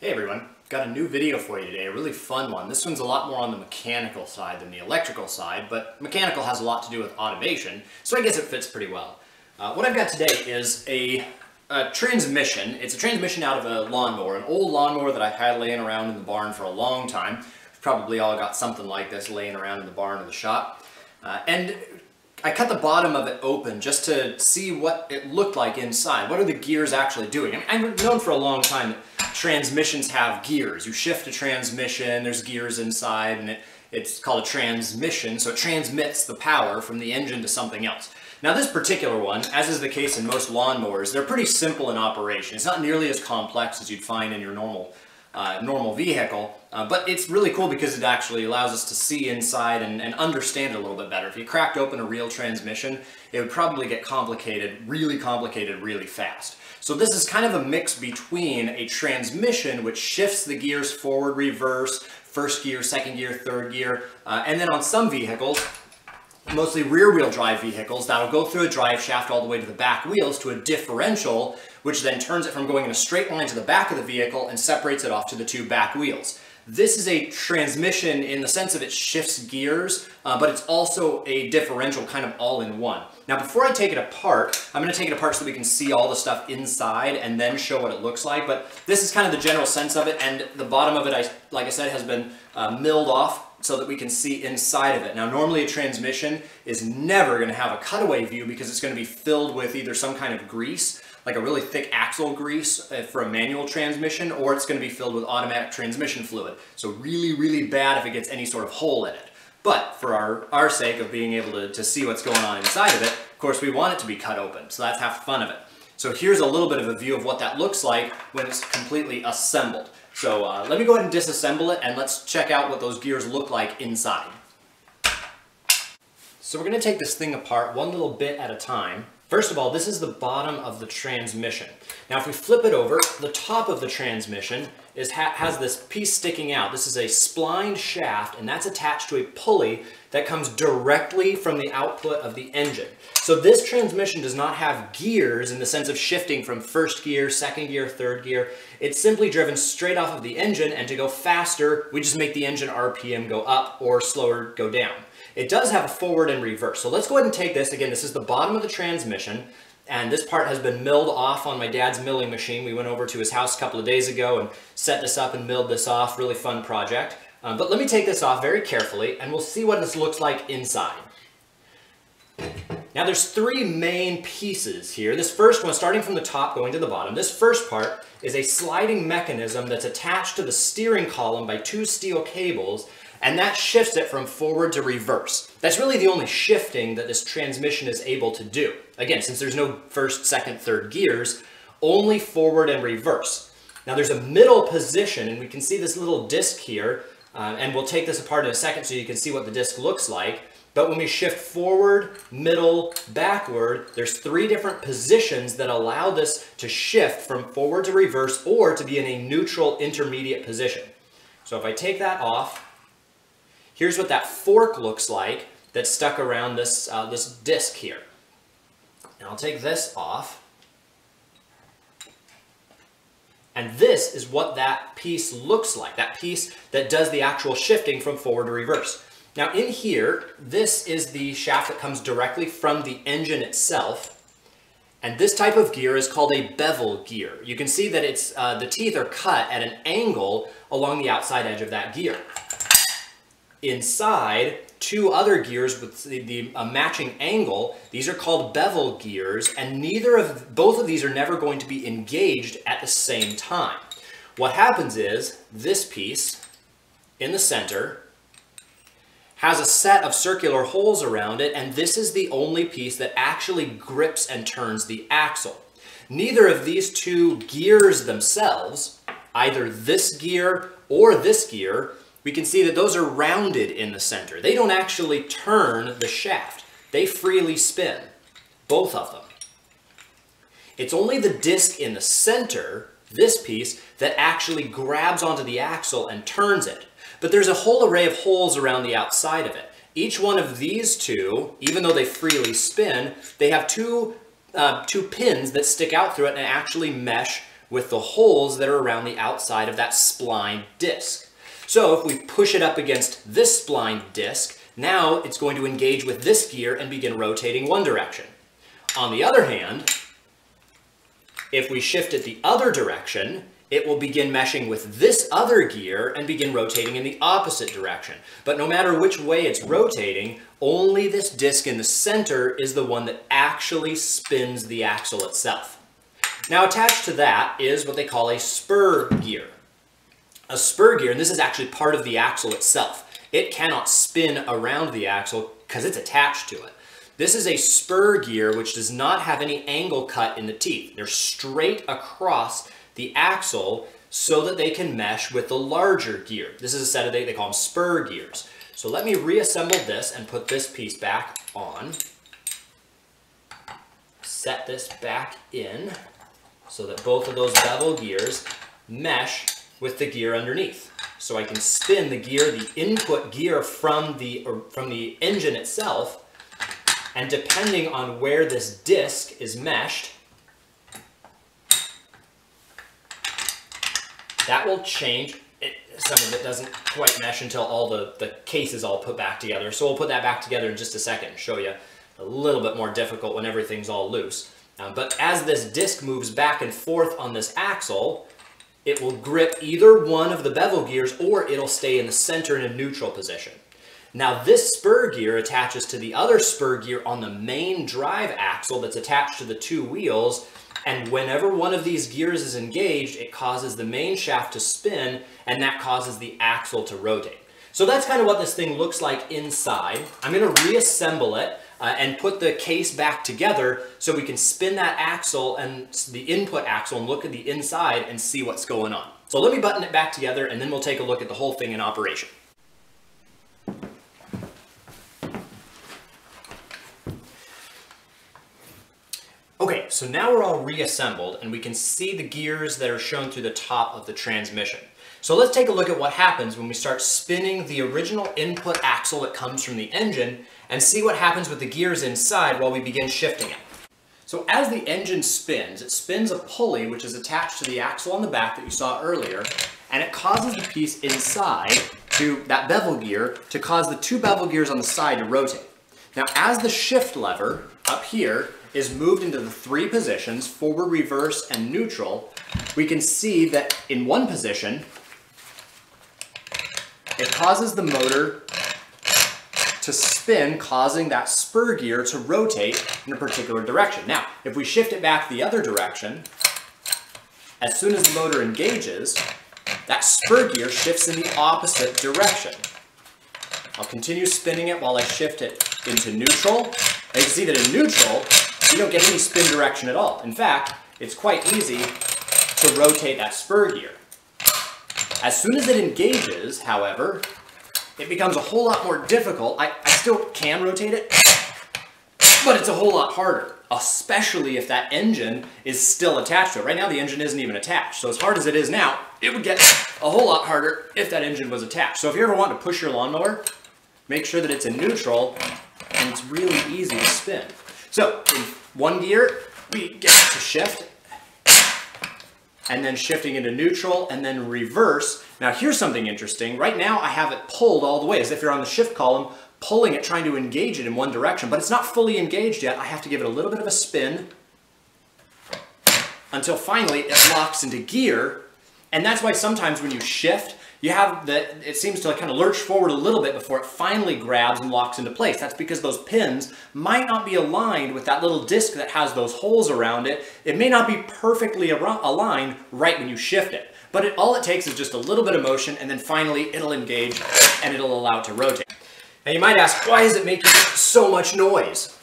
Hey everyone, got a new video for you today, a really fun one. This one's a lot more on the mechanical side than the electrical side, but mechanical has a lot to do with automation, so I guess it fits pretty well. Uh, what I've got today is a, a, transmission. It's a transmission out of a lawnmower, an old lawnmower that I've had laying around in the barn for a long time. We've probably all got something like this laying around in the barn or the shop. Uh, and I cut the bottom of it open just to see what it looked like inside. What are the gears actually doing? I I've known for a long time transmissions have gears. You shift a transmission, there's gears inside, and it, it's called a transmission, so it transmits the power from the engine to something else. Now this particular one, as is the case in most lawnmowers, they're pretty simple in operation. It's not nearly as complex as you'd find in your normal uh, normal vehicle, uh, but it's really cool because it actually allows us to see inside and, and, understand it a little bit better. If you cracked open a real transmission, it would probably get complicated, really complicated, really fast. So this is kind of a mix between a transmission which shifts the gears forward, reverse, first gear, second gear, third gear, uh, and then on some vehicles, mostly rear-wheel drive vehicles, that'll go through a drive shaft all the way to the back wheels to a differential, which then turns it from going in a straight line to the back of the vehicle and separates it off to the two back wheels. This is a transmission in the sense of it shifts gears, uh, but it's also a differential kind of all in one. Now before I take it apart, I'm going to take it apart so we can see all the stuff inside and then show what it looks like, but this is kind of the general sense of it, and the bottom of it, I, like I said, has been uh, milled off so that we can see inside of it. Now normally a transmission is never going to have a cutaway view because it's going to be filled with either some kind of grease, like a really thick axle grease uh, for a manual transmission, or it's going to be filled with automatic transmission fluid. So really, really bad if it gets any sort of hole in it. But for our, our sake of being able to, to see what's going on inside of it, of course we want it to be cut open, so that's half the fun of it. So here's a little bit of a view of what that looks like when it's completely assembled. So uh, let me go ahead and disassemble it and let's check out what those gears look like inside. So we're going to take this thing apart one little bit at a time. First of all, this is the bottom of the transmission. Now if we flip it over, the top of the transmission is ha has this piece sticking out. This is a splined shaft and that's attached to a pulley that comes directly from the output of the engine. So this transmission does not have gears in the sense of shifting from first gear, second gear, third gear. It's simply driven straight off of the engine and to go faster, we just make the engine RPM go up or slower go down. It does have a forward and reverse. So let's go ahead and take this. Again, this is the bottom of the transmission. And this part has been milled off on my dad's milling machine. We went over to his house a couple of days ago and set this up and milled this off. Really fun project. Um, but let me take this off very carefully and we'll see what this looks like inside. Now there's three main pieces here. This first one, starting from the top going to the bottom, this first part is a sliding mechanism that's attached to the steering column by two steel cables and that shifts it from forward to reverse. That's really the only shifting that this transmission is able to do. Again, since there's no first, second, third gears, only forward and reverse. Now there's a middle position, and we can see this little disc here, uh, and we'll take this apart in a second so you can see what the disc looks like. But when we shift forward, middle, backward, there's three different positions that allow this to shift from forward to reverse or to be in a neutral intermediate position. So if I take that off, here's what that fork looks like that's stuck around this, uh, this disc here. I'll take this off. And this is what that piece looks like, that piece that does the actual shifting from forward to reverse. Now in here, this is the shaft that comes directly from the engine itself. And this type of gear is called a bevel gear. You can see that it's uh, the teeth are cut at an angle along the outside edge of that gear. Inside, two other gears with the, the matching angle, these are called bevel gears, and neither of, both of these are never going to be engaged at the same time. What happens is, this piece in the center has a set of circular holes around it, and this is the only piece that actually grips and turns the axle. Neither of these two gears themselves, either this gear or this gear, we can see that those are rounded in the center. They don't actually turn the shaft. They freely spin, both of them. It's only the disc in the center, this piece, that actually grabs onto the axle and turns it. But there's a whole array of holes around the outside of it. Each one of these two, even though they freely spin, they have two, uh, two pins that stick out through it and actually mesh with the holes that are around the outside of that spline disc. So if we push it up against this spline disc, now it's going to engage with this gear and begin rotating one direction. On the other hand, if we shift it the other direction, it will begin meshing with this other gear and begin rotating in the opposite direction. But no matter which way it's rotating, only this disc in the center is the one that actually spins the axle itself. Now attached to that is what they call a spur gear. A spur gear, and this is actually part of the axle itself. It cannot spin around the axle because it's attached to it. This is a spur gear which does not have any angle cut in the teeth. They're straight across the axle so that they can mesh with the larger gear. This is a set of, they, they call them spur gears. So let me reassemble this and put this piece back on. Set this back in so that both of those bevel gears mesh with the gear underneath. So I can spin the gear, the input gear from the, from the engine itself, and depending on where this disc is meshed, that will change. It, some of it doesn't quite mesh until all the, the case is all put back together. So we'll put that back together in just a second and show you a little bit more difficult when everything's all loose. Uh, but as this disc moves back and forth on this axle, it will grip either one of the bevel gears or it'll stay in the center in a neutral position. Now this spur gear attaches to the other spur gear on the main drive axle that's attached to the two wheels and whenever one of these gears is engaged, it causes the main shaft to spin and that causes the axle to rotate. So that's kind of what this thing looks like inside. I'm going to reassemble it uh, and put the case back together so we can spin that axle and the input axle and look at the inside and see what's going on. So let me button it back together and then we'll take a look at the whole thing in operation. So now we're all reassembled and we can see the gears that are shown through the top of the transmission. So let's take a look at what happens when we start spinning the original input axle that comes from the engine and see what happens with the gears inside while we begin shifting it. So as the engine spins, it spins a pulley which is attached to the axle on the back that you saw earlier, and it causes the piece inside to that bevel gear to cause the two bevel gears on the side to rotate. Now as the shift lever up here is moved into the three positions, forward, reverse, and neutral, we can see that in one position, it causes the motor to spin, causing that spur gear to rotate in a particular direction. Now, if we shift it back the other direction, as soon as the motor engages, that spur gear shifts in the opposite direction. I'll continue spinning it while I shift it into neutral. And you can see that in neutral, you don't get any spin direction at all. In fact, it's quite easy to rotate that spur gear. As soon as it engages, however, it becomes a whole lot more difficult. I, I still can rotate it, but it's a whole lot harder, especially if that engine is still attached to it. Right now, the engine isn't even attached. So as hard as it is now, it would get a whole lot harder if that engine was attached. So if you ever want to push your lawnmower, make sure that it's in neutral and it's really easy to spin. So in one gear, we get to shift and then shifting into neutral and then reverse. Now here's something interesting. Right now I have it pulled all the way as if you're on the shift column, pulling it, trying to engage it in one direction, but it's not fully engaged yet. I have to give it a little bit of a spin until finally it locks into gear. And that's why sometimes when you shift, you have that it seems to kind of lurch forward a little bit before it finally grabs and locks into place. That's because those pins might not be aligned with that little disc that has those holes around it. It may not be perfectly aligned right when you shift it. But it, all it takes is just a little bit of motion and then finally it'll engage and it'll allow it to rotate. Now you might ask, why is it making so much noise?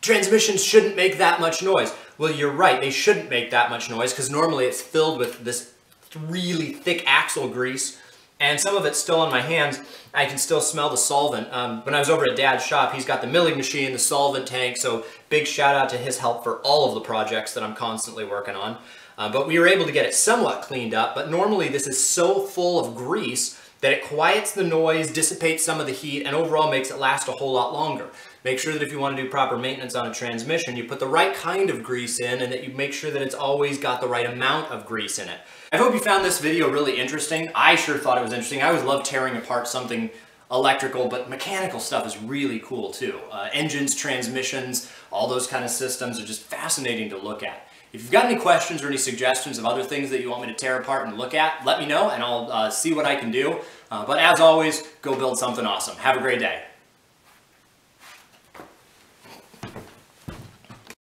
Transmissions shouldn't make that much noise. Well, you're right, they shouldn't make that much noise because normally it's filled with this really thick axle grease and some of it's still on my hands. I can still smell the solvent. Um, when I was over at Dad's shop, he's got the milling machine, the solvent tank, so big shout out to his help for all of the projects that I'm constantly working on. Uh, but we were able to get it somewhat cleaned up, but normally this is so full of grease that it quiets the noise, dissipates some of the heat, and overall makes it last a whole lot longer. Make sure that if you want to do proper maintenance on a transmission, you put the right kind of grease in and that you make sure that it's always got the right amount of grease in it. I hope you found this video really interesting. I sure thought it was interesting. I always love tearing apart something electrical, but mechanical stuff is really cool too. Uh, engines, transmissions, all those kind of systems are just fascinating to look at. If you've got any questions or any suggestions of other things that you want me to tear apart and look at, let me know and I'll uh, see what I can do. Uh, but as always, go build something awesome. Have a great day.